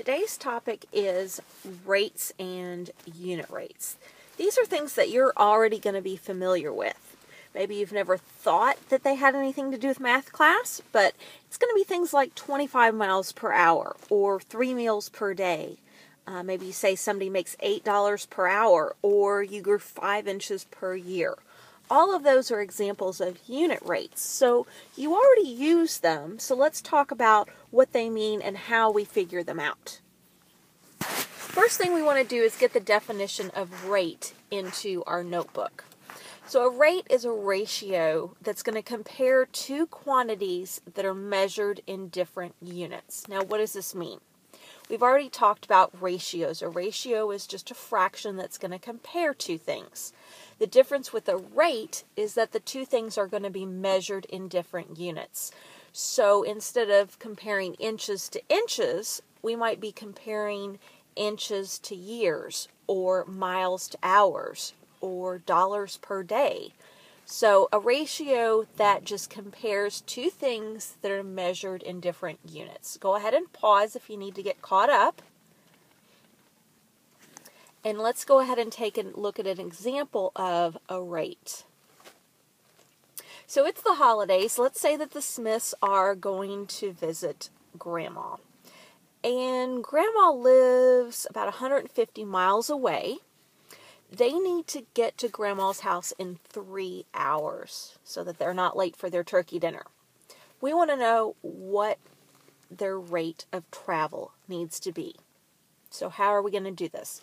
Today's topic is rates and unit rates. These are things that you're already going to be familiar with. Maybe you've never thought that they had anything to do with math class, but it's going to be things like 25 miles per hour or three meals per day. Uh, maybe you say somebody makes $8 per hour or you grew five inches per year all of those are examples of unit rates. So you already use them, so let's talk about what they mean and how we figure them out. First thing we want to do is get the definition of rate into our notebook. So a rate is a ratio that's going to compare two quantities that are measured in different units. Now what does this mean? We've already talked about ratios. A ratio is just a fraction that's going to compare two things. The difference with a rate is that the two things are going to be measured in different units. So instead of comparing inches to inches, we might be comparing inches to years or miles to hours or dollars per day. So a ratio that just compares two things that are measured in different units. Go ahead and pause if you need to get caught up. And let's go ahead and take a look at an example of a rate. So it's the holidays. Let's say that the Smiths are going to visit Grandma. And Grandma lives about 150 miles away they need to get to grandma's house in three hours so that they're not late for their turkey dinner. We want to know what their rate of travel needs to be. So, how are we going to do this?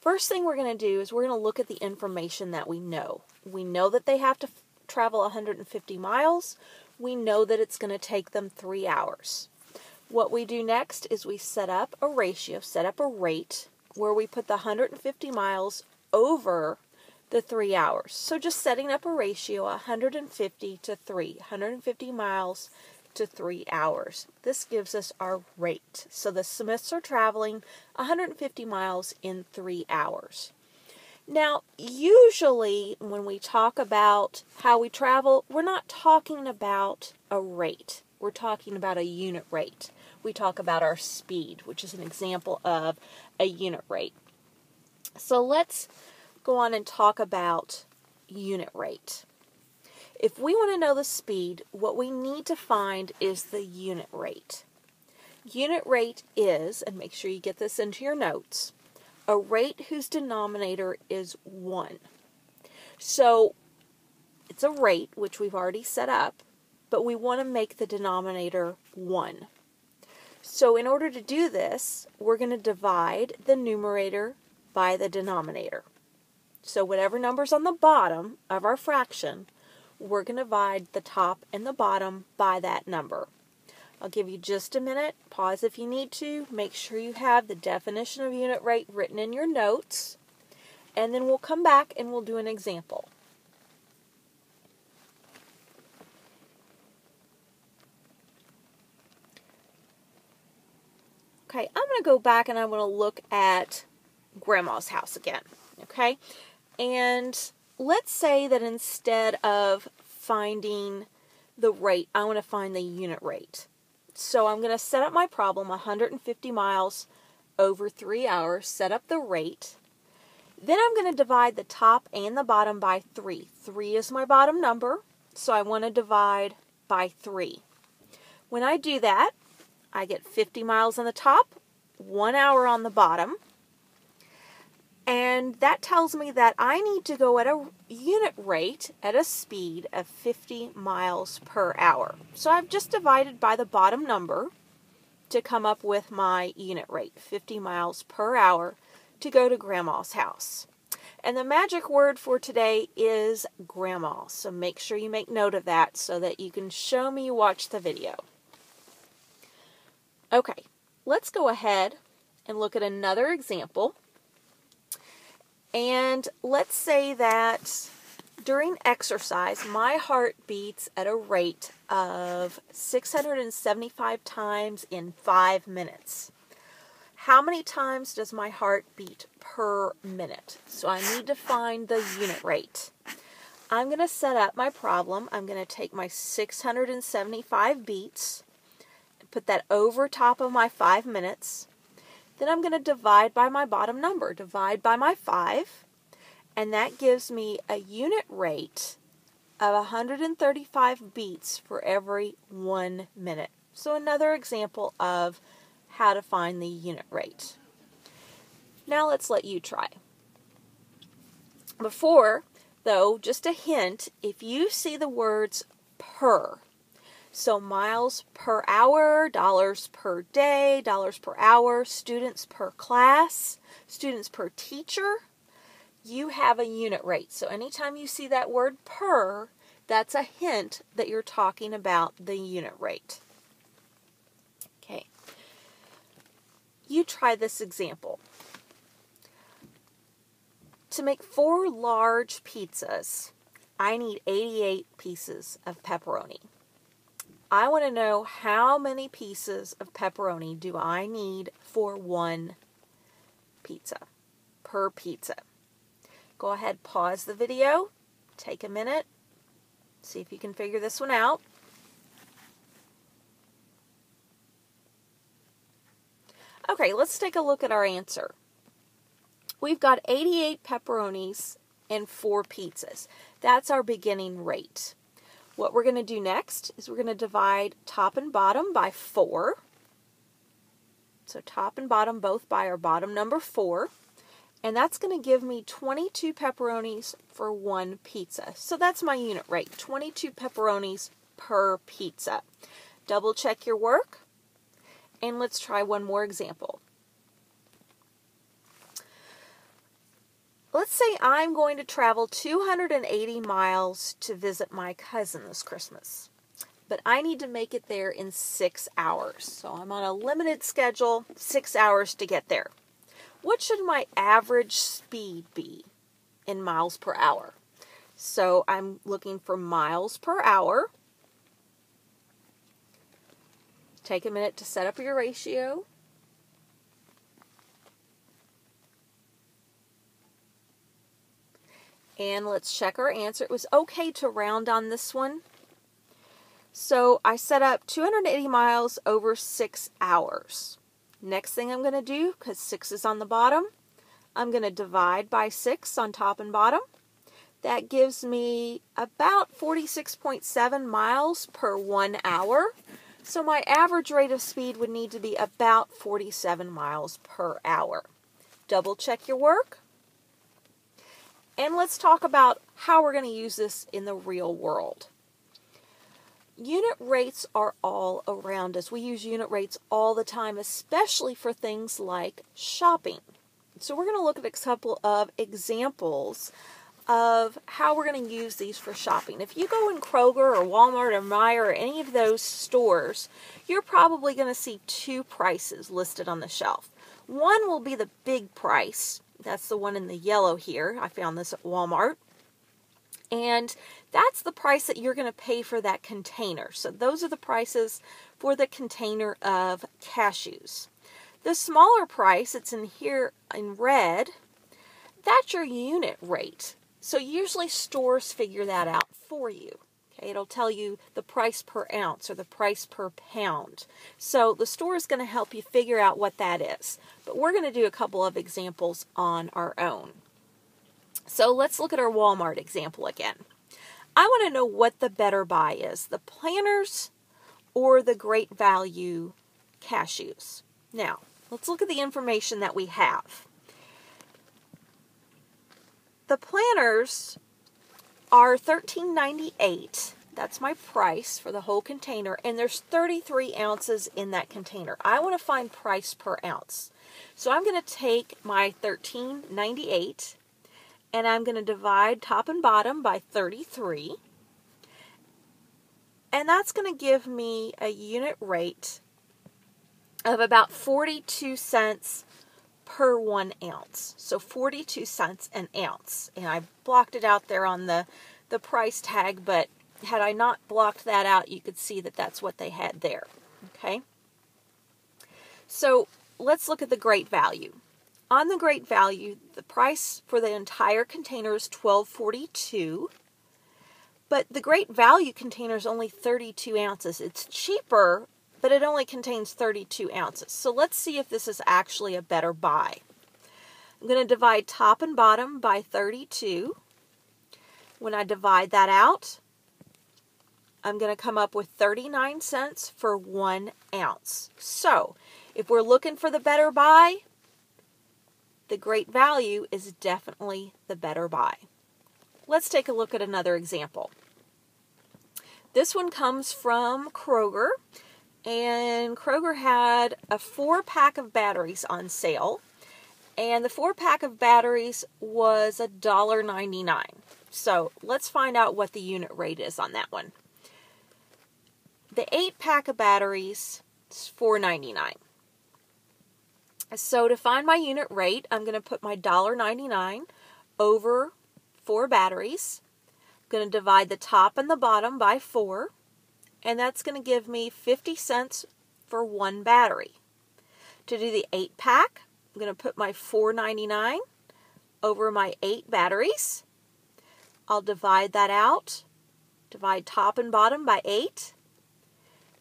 First thing we're going to do is we're going to look at the information that we know. We know that they have to f- travel 150 miles. We know that it's going to take them three hours. What we do next is we set up a ratio, set up a rate where we put the 150 miles over the three hours. So just setting up a ratio 150 to 3, 150 miles to 3 hours. This gives us our rate. So the Smiths are traveling 150 miles in 3 hours. Now, usually when we talk about how we travel, we're not talking about a rate. We're talking about a unit rate. We talk about our speed, which is an example of a unit rate. So let's go on and talk about unit rate. If we want to know the speed, what we need to find is the unit rate. Unit rate is, and make sure you get this into your notes, a rate whose denominator is 1. So it's a rate, which we've already set up, but we want to make the denominator 1. So in order to do this, we're going to divide the numerator by the denominator. So whatever number's on the bottom of our fraction, we're going to divide the top and the bottom by that number. I'll give you just a minute. Pause if you need to. Make sure you have the definition of unit rate written in your notes. And then we'll come back and we'll do an example. Okay, I'm going to go back and I'm going to look at grandma's house again. Okay? And let's say that instead of finding the rate, I want to find the unit rate. So I'm going to set up my problem 150 miles over three hours, set up the rate. Then I'm going to divide the top and the bottom by 3. 3 is my bottom number, so I want to divide by 3. When I do that, I get 50 miles on the top, 1 hour on the bottom, and that tells me that I need to go at a unit rate at a speed of 50 miles per hour. So I've just divided by the bottom number to come up with my unit rate, 50 miles per hour, to go to Grandma's house. And the magic word for today is Grandma. So make sure you make note of that so that you can show me you watch the video. Okay, let's go ahead and look at another example. And let's say that during exercise, my heart beats at a rate of 675 times in five minutes. How many times does my heart beat per minute? So I need to find the unit rate. I'm going to set up my problem. I'm going to take my 675 beats, put that over top of my five minutes. Then I'm going to divide by my bottom number, divide by my 5, and that gives me a unit rate of 135 beats for every one minute. So another example of how to find the unit rate. Now let's let you try. Before, though, just a hint, if you see the words per, so miles per hour, dollars per day, dollars per hour, students per class, students per teacher, you have a unit rate. So anytime you see that word per, that's a hint that you're talking about the unit rate. Okay. You try this example. To make four large pizzas, I need 88 pieces of pepperoni. I want to know how many pieces of pepperoni do I need for one pizza, per pizza. Go ahead, pause the video, take a minute, see if you can figure this one out. Okay, let's take a look at our answer. We've got 88 pepperonis and four pizzas. That's our beginning rate. What we're going to do next is we're going to divide top and bottom by 4. So top and bottom both by our bottom number 4. And that's going to give me 22 pepperonis for one pizza. So that's my unit rate, 22 pepperonis per pizza. Double check your work. And let's try one more example. Let's say I'm going to travel 280 miles to visit my cousin this Christmas, but I need to make it there in six hours. So I'm on a limited schedule, six hours to get there. What should my average speed be in miles per hour? So I'm looking for miles per hour. Take a minute to set up your ratio. And let's check our answer. It was okay to round on this one. So I set up 280 miles over six hours. Next thing I'm going to do, because 6 is on the bottom, I'm going to divide by 6 on top and bottom. That gives me about 46.7 miles per one hour. So my average rate of speed would need to be about 47 miles per hour. Double check your work. And let's talk about how we're going to use this in the real world. Unit rates are all around us. We use unit rates all the time, especially for things like shopping. So we're going to look at a couple of examples of how we're going to use these for shopping. If you go in Kroger or Walmart or Meijer or any of those stores, you're probably going to see two prices listed on the shelf. One will be the big price, that's the one in the yellow here. I found this at Walmart. And that's the price that you're going to pay for that container. So those are the prices for the container of cashews. The smaller price, it's in here in red, that's your unit rate. So usually stores figure that out for you. Okay, it'll tell you the price per ounce or the price per pound. So the store is going to help you figure out what that is. But we're going to do a couple of examples on our own. So let's look at our Walmart example again. I want to know what the better buy is, the Planters or the great value cashews. Now, let's look at the information that we have. The planters are $13.98. That's my price for the whole container, and there's 33 ounces in that container. I want to find price per ounce. So I'm going to take my 13.98 and I'm going to divide top and bottom by 33. And that's going to give me a unit rate of about 42 cents per one ounce. So 42 cents an ounce. And I blocked it out there on the, the price tag, but had I not blocked that out, you could see that that's what they had there. Okay. So let's look at the great value. On the great value, the price for the entire container is 12.42, but the great value container is only 32 ounces. It's cheaper but it only contains 32 ounces. So let's see if this is actually a better buy. I'm going to divide top and bottom by 32. When I divide that out, I'm going to come up with 39 cents for one ounce. So if we're looking for the better buy, the great value is definitely the better buy. Let's take a look at another example. This one comes from Kroger, and Kroger had a four pack of batteries on sale, and the four pack of batteries was $1.99. So let's find out what the unit rate is on that one. The eight pack of batteries is $4.99. So to find my unit rate, I'm going to put my $1.99 over four batteries. I'm going to divide the top and the bottom by four, and that's going to give me 50 cents for one battery. To do the eight pack, I'm going to put my $4.99 over my eight batteries. I'll divide that out, divide top and bottom by eight,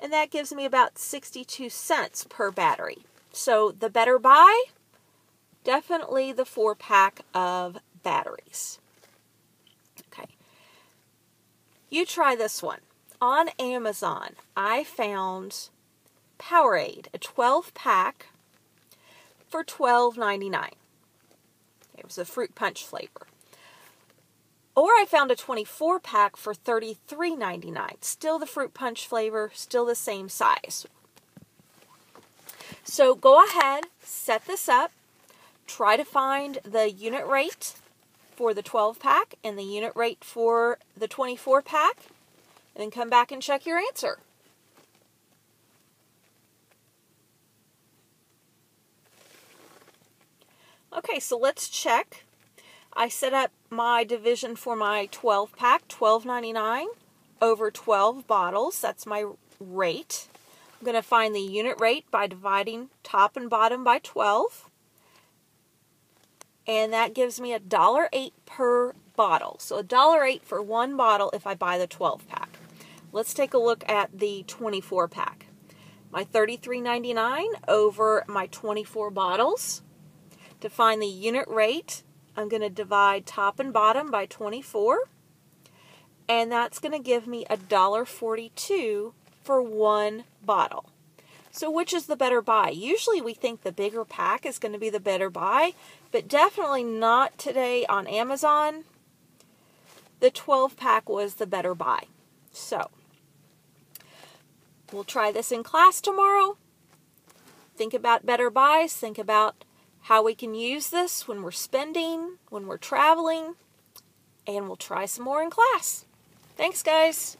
and that gives me about 62 cents per battery. So the better buy, definitely the four pack of batteries. Okay. You try this one. On Amazon, I found Powerade, a 12 pack for $12.99. It was a fruit punch flavor. Or I found a 24 pack for $33.99. Still the fruit punch flavor, still the same size. So go ahead, set this up, try to find the unit rate for the 12 pack and the unit rate for the 24 pack, and then come back and check your answer. Okay, so let's check. I set up my division for my 12 pack, $12.99 over 12 bottles. That's my rate. I'm going to find the unit rate by dividing top and bottom by 12. And that gives me a dollar eight per bottle. So a dollar eight for one bottle if I buy the 12 pack. Let's take a look at the 24 pack. My $33.99 over my 24 bottles. To find the unit rate, I'm going to divide top and bottom by 24. And that's going to give me a $1.42 for one bottle. So which is the better buy? Usually we think the bigger pack is going to be the better buy, but definitely not today on Amazon. The 12 pack was the better buy. So we'll try this in class tomorrow. Think about better buys. Think about how we can use this when we're spending, when we're traveling, and we'll try some more in class. Thanks, guys.